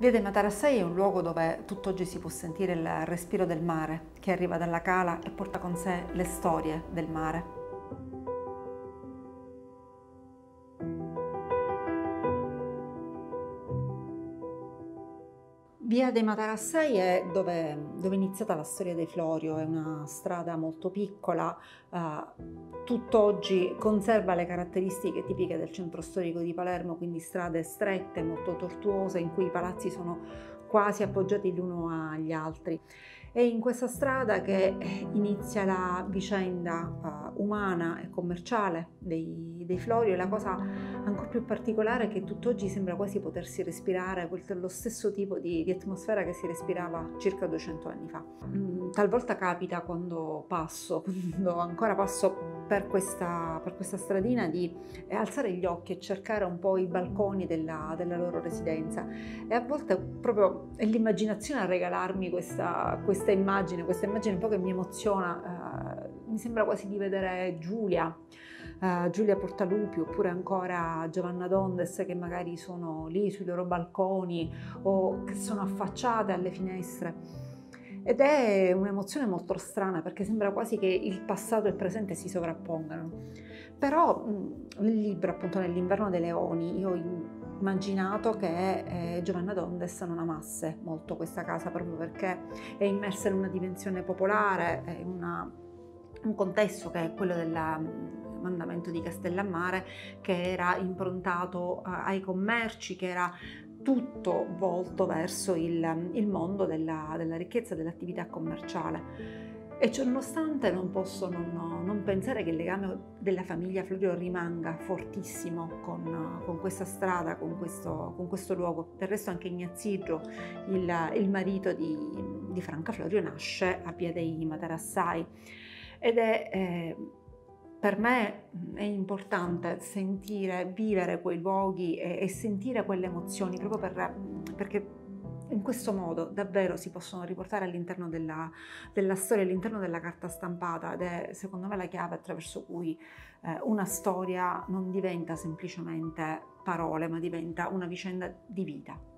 Via dei Matarassai è un luogo dove tutt'oggi si può sentire il respiro del mare che arriva dalla cala e porta con sé le storie del mare. Via dei Matarassai è dove, dove, è iniziata la storia dei Florio, è una strada molto piccola, uh, tutt'oggi conserva le caratteristiche tipiche del centro storico di Palermo, quindi strade strette, molto tortuose, in cui i palazzi sono quasi appoggiati l'uno agli altri. È in questa strada che inizia la vicenda uh, umana e commerciale dei, dei Florio e la cosa ancora più particolare è che tutt'oggi sembra quasi potersi respirare lo stesso tipo di, di, atmosfera che si respirava circa 200 anni fa. Mm, talvolta capita quando passo, quando ancora passo per questa, per questa stradina di alzare gli occhi e cercare un po' i balconi della, della loro residenza e a volte proprio è l'immaginazione a regalarmi questa, questa questa immagine, questa immagine un po' che mi emoziona, uh, mi sembra quasi di vedere Giulia, uh, Giulia Portalupi oppure ancora Giovanna Dondes che magari sono lì sui loro balconi o che sono affacciate alle finestre. Ed è un'emozione molto strana perché sembra quasi che il passato e il presente si sovrappongano. Però nel libro, appunto nell'inverno dei leoni, io immaginato che eh, Giovanna Dondes non amasse molto questa casa proprio perché è immersa in una dimensione popolare, in una, un contesto che è quello del mm, mandamento di Castellammare che era improntato uh, ai commerci, che era tutto volto verso il, il mondo della, della ricchezza dell'attività commerciale. E ciononostante non posso non, non, pensare che il legame della famiglia Florio rimanga fortissimo con, con questa strada, con questo, con questo, luogo. Del resto anche Ignazio, il, il marito di, di, Franca Florio, nasce a Via dei Matarassai ed è... Eh, per me è importante sentire, vivere quei luoghi e, e sentire quelle emozioni proprio per, perché in questo modo davvero si possono riportare all'interno della, della storia, all'interno della carta stampata ed è secondo me la chiave attraverso cui eh, una storia non diventa semplicemente parole ma diventa una vicenda di vita.